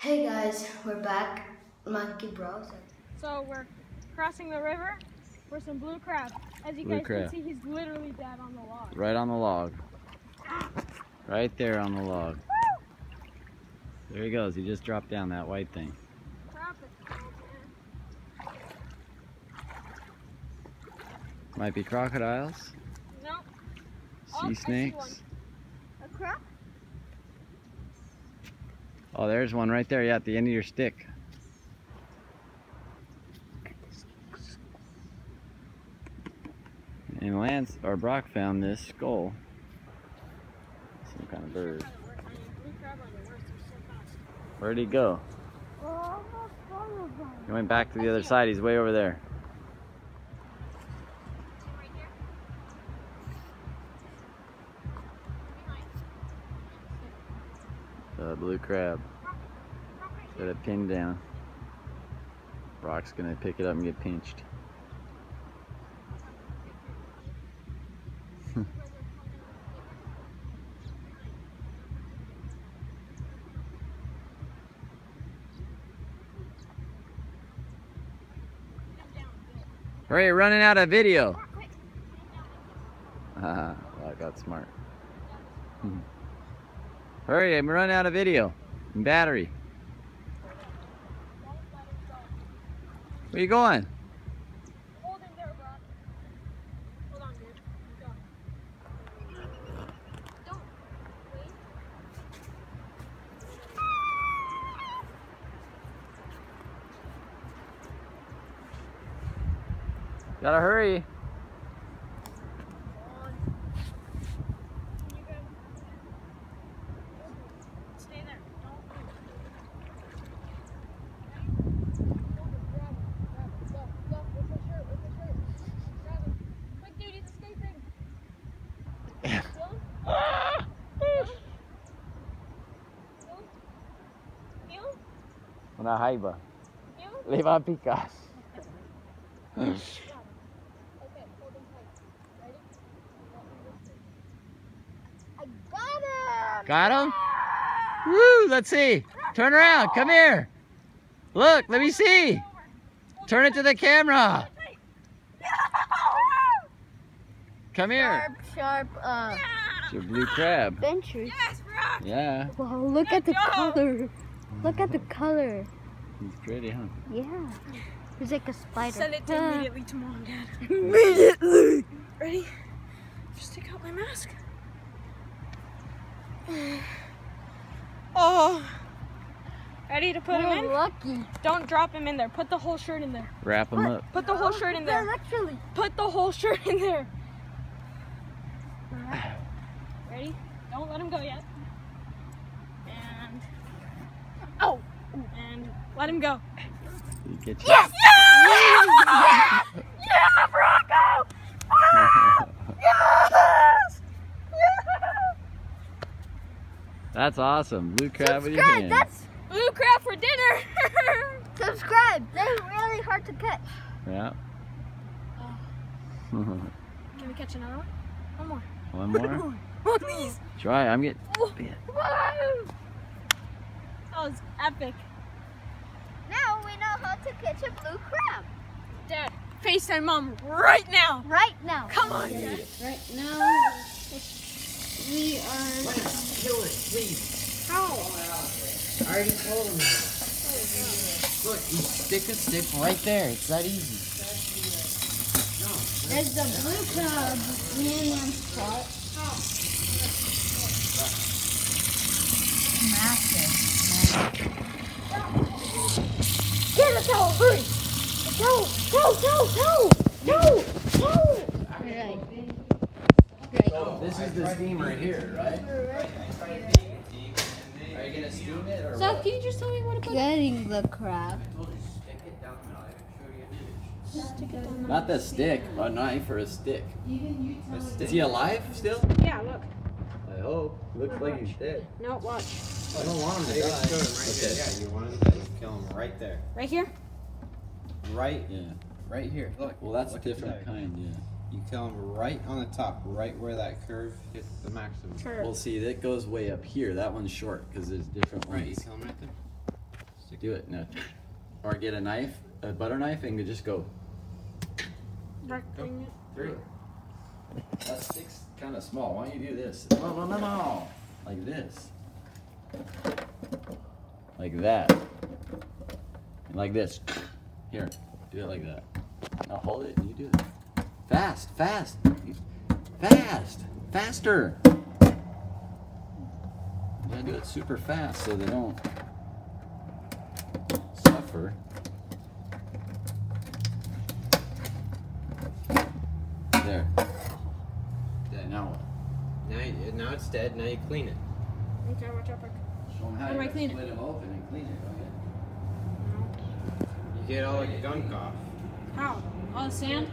Hey guys, we're back. Monkey Broz. So we're crossing the river for some blue crab. As you Blue guys crab. can see, he's literally dead on the log. Right on the log. Right there on the log. There he goes. He just dropped down that white thing. Might be crocodiles, No. Oh, sea see snakes. A crab? Oh, there's one right there. Yeah, at the end of your stick. And Lance or Brock found this skull. Some kind of bird. Where'd he go? He went back to the other side. He's way over there. The blue crab. Got it pinned down. Brock's gonna pick it up and get pinched. Hurry, running out of video. Ah, well, I got smart. Hurry, I'm running out of video and battery. Where you going? Hold him there, bro. Hold on, dude. Go. Don't. Wait. Gotta hurry. on. Can you go? Stay there. Don't move. Hold him, grab him. Grab him. Go, go. With the shirt, with the shirt. Grab him. Quick, dude, he's escaping. Kill him. Kill him. Kill him. Una jaiba. Kill him. Le va a picar. Okay, hold him tight. Ready? I got him! Got him? Woo, let's see. Turn around, come here. Look, let me see. Turn it to the camera. Come here. Sharp, sharp, uh, It's your blue crab. ventures. Yes, Yeah, Wow, look at the color. Look at the color. He's pretty, huh? Yeah. He's like a spider. Send it to Ah. immediately to mom, dad. Immediately. Ready? Just take out my mask. Oh. Ready to put him We're in? lucky. Don't drop him in there. Put the whole shirt in there. Wrap him up. Put the whole shirt in there. Actually. Put the whole shirt in there. Alright. Ready? Don't let him go yet. And. Oh! And let him go. You get Yes! Yeah! yeah, Bronco! Ah! Yes! That's awesome. Blue crab with your Subscribe. hand. That's Blue crab for dinner! subscribe. They're really hard to catch. Yeah. Can we catch another one? One more. One more. Oh, please. Try. I'm getting. Oh, That was epic. Now we know how to catch a blue crab. Dad, FaceTime mom right now. Right now. Come on. Right now. We are. Kill it, please. How? I already told him that. Look, you stick a stick right there. It's that easy. There's the blue crab. Me and Lance caught. Massive. Get it, go, hurry! Go, go, go, go, go, go! Right. Right. This is the steam right here, right? Are you gonna steam it or So, can you just tell me what about Getting the crab. Not the stick, a knife or a stick. Is he alive still? Yeah, look. I hope. Looks like he's dead. No, watch. I don't want him to die. Okay. Yeah, you want him to kill him right there. Right here? Right, Yeah. right here. Look. Well, that's a different kind, yeah. You kill him right on the top, right where that curve hits the maximum. Curve. Well, see, that goes way up here. That one's short because there's different Right, you ones. kill him right there. Do it. No. Or get a knife, a butter knife, and just go. Mark, bring it. Three. That stick's kind of small. Why don't you do this? No, no, no, no. Like this. Like that. And like this. Here, do it like that. Now hold it and you do it. Fast, fast. Fast. Faster. You gotta do it super fast so they don't suffer. There. Now what? Now, now it's dead. Now you clean it. Okay, watch out, Mark. Show them how How you do I gotta clean it? them open and clean it. Okay. You get all the gunk off. How? All the sand?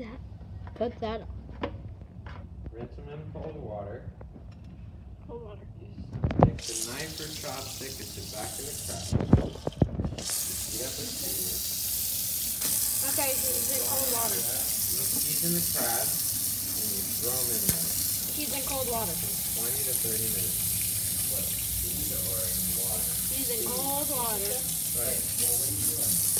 That. Put that on. Rinse them in cold water. Cold water. Take the knife or chopstick at the back of the crab. Heat up and season. Okay, so it's in cold water. You season the crab and you throw them in there. He's in cold water. 20 to 30 minutes. He's in cold water. Right. Clean the. Oh, you wash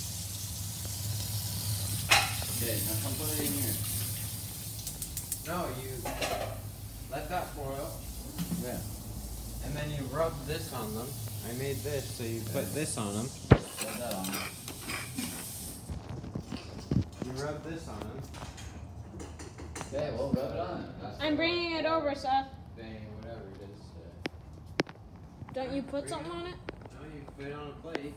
Okay, now come put it in here. No, you let that boil, Yeah. and then you rub this on them. I made this, so you put this on them. Put that on. You rub this on them. Okay, well, rub it on. That's I'm bringing it over, Seth. They, whatever it is. Uh, Don't you put something on it? no, you put it on a plate.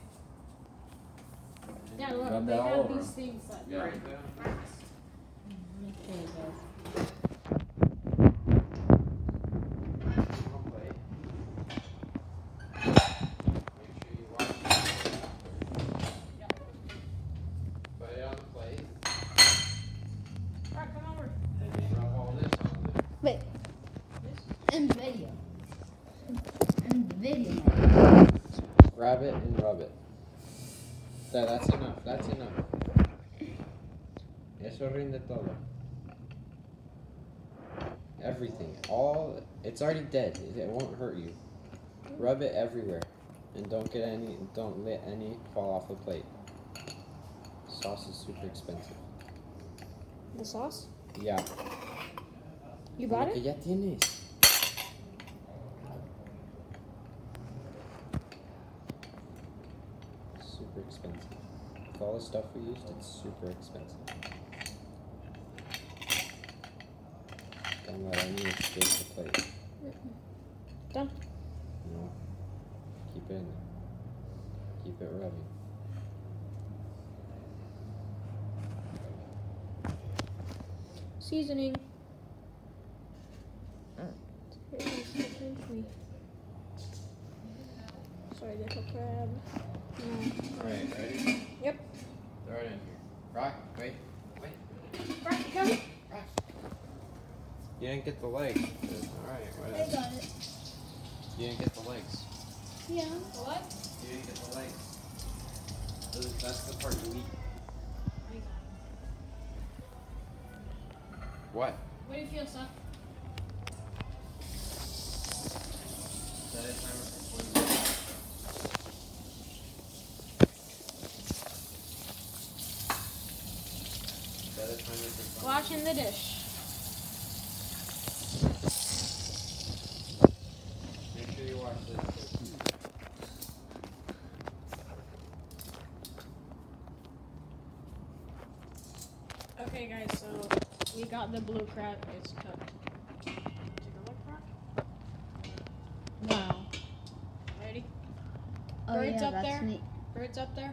Yeah, look, Rub they that all have over. these things that Yeah. Right, put it on a plate. On a plate. Make sure you wash. Put it on the plate, Alright, come over. rub all this on there. Wait. In video. In video. Grab it and rub it. There, that's enough. That's enough. Rinde. Everything. All. It's already dead. It, won't hurt you. Rub it everywhere. And don't get any. Don't let any fall off the plate. Sauce is super expensive. The sauce? Yeah. You bought it? ya tienes. Super expensive. With all the stuff we used, it's super expensive. Don't let any escape the plate. Done. No. Keep it in there. Keep it rubbing. Seasoning. Sorry, little crab. No. Alright, ready? Yep. Throw it in here. Rock, wait. Wait. Right, come. You didn't get the legs. Alright, whatever. got it. You didn't get the legs. Yeah. What? You didn't get the legs. That's the part you eat. What? What do you feel, Seth? Set a timer for 20 minutes. Set a timer for 20 Washing the dish. Got the blue crab. It's cooked. Take a look, Rock. Wow. Ready? Oh Birds yeah, up that's there. neat. Bird's up there.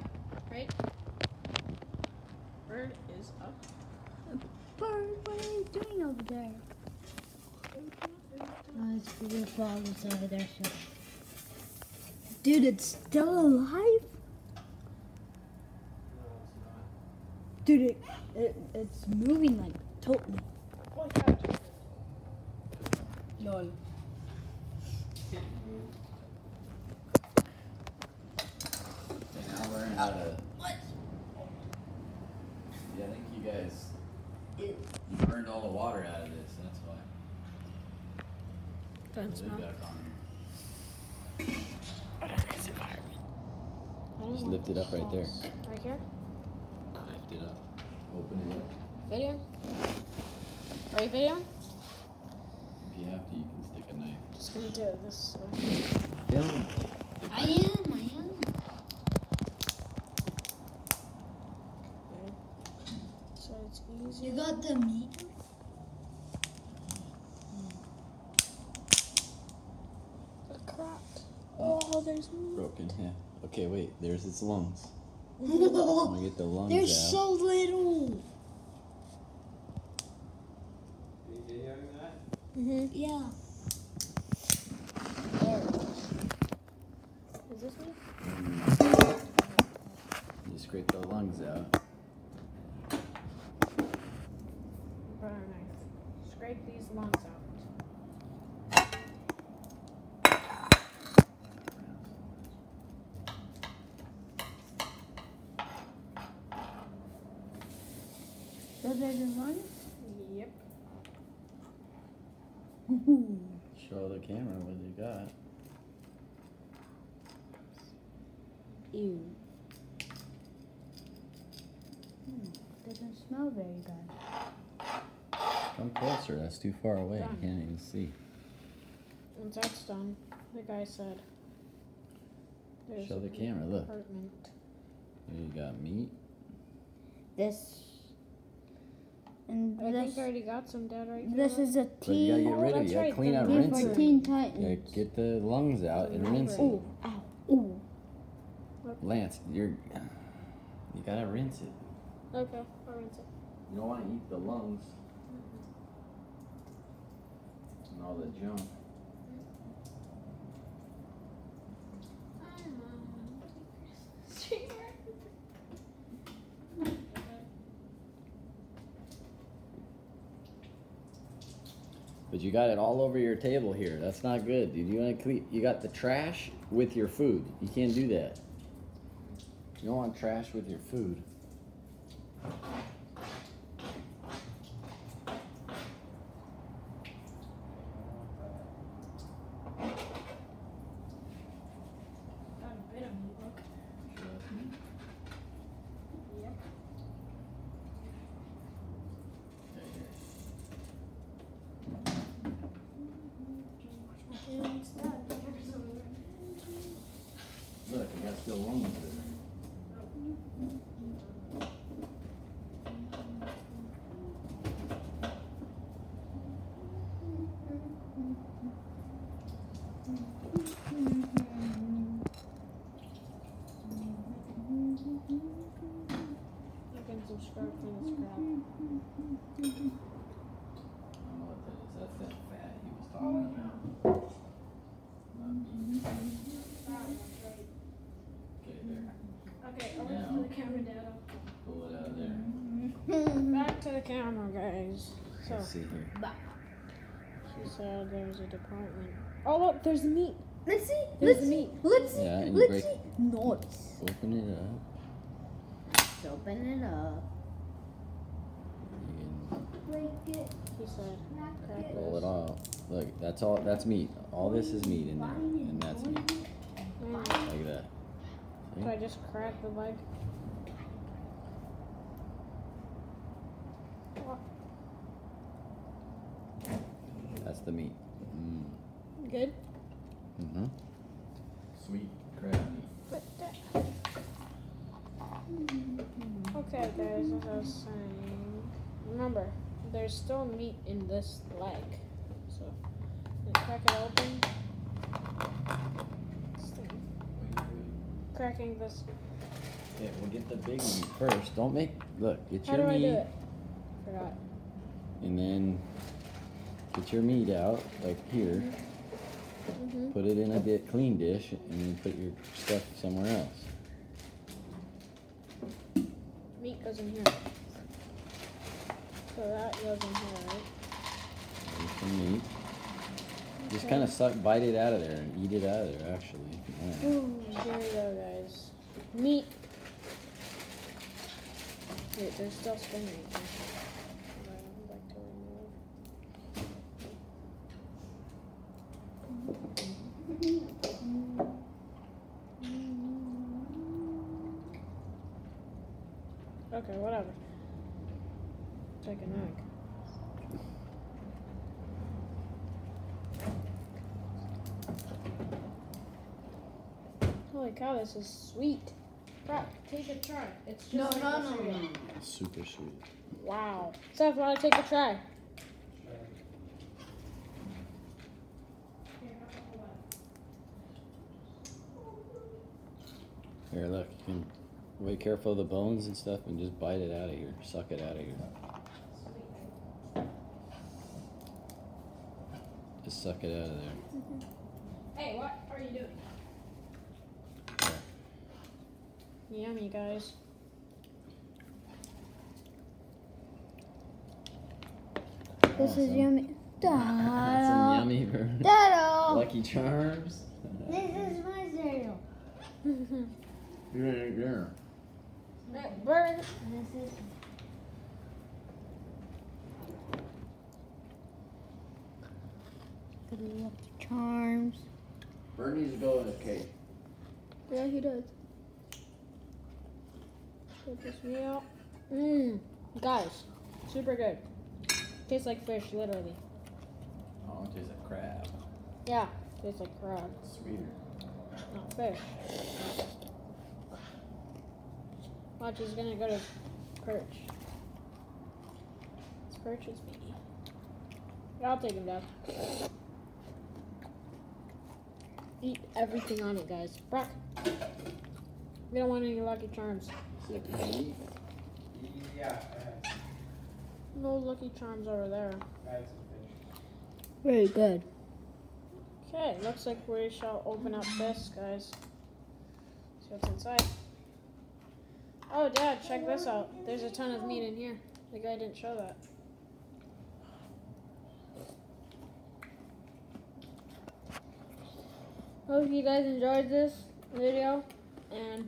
Right? Bird is up. Bird, what are you doing over there? Oh, it's blue flowers over there. So. Dude, it's still alive. Dude, it, it it's moving like totally. Yeah. Lol. And now learn how to. What? Yeah, I think you guys. You burned all the water out of this. That's why. Doesn't Lid smell. back on. I don't Just lift it up right there. Right here? Lift it up. Open it up. Video? Are you video? If you have to, you can stick a knife. Just gonna do it this way. Film. I am. I am. So it's easy. You got the meat. cracked. Oh. oh, there's Broken. Yeah. Okay, wait. There's its lungs. I'm They're gonna get the lungs out. so little. Mm-hmm. Yeah. Is this me? You scrape the lungs out. Butter knife. Scrape these lungs out. Those are the ones. Yep. Show the camera what you got. Ew. Hmm, doesn't smell very good. Come closer. That's too far away. Done. I can't even see. Once that's done, the guy said. There's Show the camera. Look. Apartment. You got meat. This. And I this. think I already got some dead right This there. is a But you gotta get rid of it. that's You gotta right, clean out, meat rinse it. Teen You get the lungs out and rinse it. Ooh, ow, ooh. Lance, you're. You gotta rinse it. Okay, I'll rinse it. You don't want to eat the lungs mm-hmm. and all the junk. You got it all over your table here. That's not good, dude. You want to? You got the trash with your food. You can't do that. You don't want trash with your food. Got a bit of meat, look. Yep. Look, you got still lungs there. You can subscribe for this crap. I don't know what that is. That's that fat he was talking about. Not meat. Okay, there. Okay, I'll Now. wait for the camera, Dad. Pull it out of there. Back to the camera, guys. So, Let's see here. she said there's a department. Oh, look, there's meat. Let's see. There's Let's the see. meat. Let's see. Yeah, Let's break- see. Nice. Open it up. Let's open it up. You Break it. He said, Crack crack it. roll it all. Look, that's all. That's meat. All this is meat in there, and that's meat. Mm. Like that. Could I just crack the leg? That's the meat. Mm. Good. Mm-hmm. Sweet crab meat. Okay, guys, as I was saying, remember, there's still meat in this leg. So, crack it open. Cracking this. Yeah, we'll get the big one first. Don't make look. Get How your do I meat, do it? Forgot. and then get your meat out like here. Mm-hmm. Put it in a di- clean dish, and then put your stuff somewhere else. Meat goes in here. So that goes in here, right? There's some meat. Just kind of suck, bite it out of there, and eat it out of there. Actually, you. Ooh, here we go, guys. Meat. Wait, there's still skin right here. that I would like to remove. Okay, whatever. Take an egg. Holy cow, this is sweet. Brock, take a try. It's just No, like no, the no, no. Super sweet. Wow. Seth, wanna take a try? Here, look. You can be careful of the bones and stuff, and just bite it out of here. Suck it out of here. Just suck it out of there. Hey, what are you doing? Yummy, guys. This is yummy. That's some Dada. yummy Dada. Lucky Charms. This is my cereal. Here, here. Bird. This is. Good luck charms. Bird needs to go in a cage. Yeah, he does. This meal. Mmm. Guys, super good. Tastes like fish, literally. Oh, it tastes like crab. Yeah, tastes like crab, Sweeter. not fish. Watch, he's gonna go to perch. It's perch's me. I'll take him down. Eat everything on it, guys. Brock. We don't want any Lucky Charms. Sick of meat. Yeah, No Lucky Charms over there. I had some fish. Very good. Okay, looks like we shall open up this, guys. See what's inside. Oh, Dad, check this out. There's a ton of meat in here. The guy didn't show that. Hope you guys enjoyed this video, and